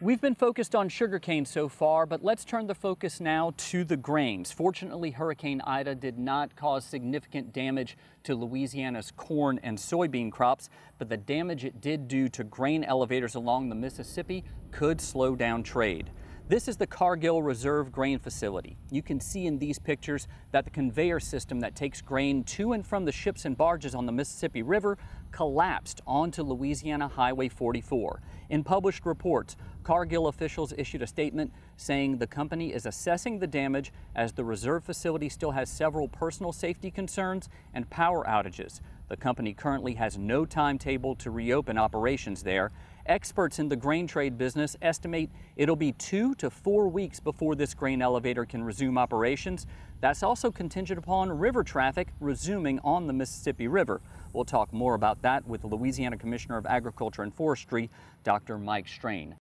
We've been focused on sugarcane so far, but let's turn the focus now to the grains. Fortunately, Hurricane Ida did not cause significant damage to Louisiana's corn and soybean crops, but the damage it did do to grain elevators along the Mississippi could slow down trade. This is the Cargill Reserve Grain Facility. You can see in these pictures that the conveyor system that takes grain to and from the ships and barges on the Mississippi River collapsed onto Louisiana Highway 44. In published reports, Cargill officials issued a statement saying the company is assessing the damage as the reserve facility still has several personal safety concerns and power outages. The company currently has no timetable to reopen operations there Experts in the grain trade business estimate it'll be two to four weeks before this grain elevator can resume operations. That's also contingent upon river traffic resuming on the Mississippi River. We'll talk more about that with the Louisiana Commissioner of Agriculture and Forestry, Dr. Mike Strain.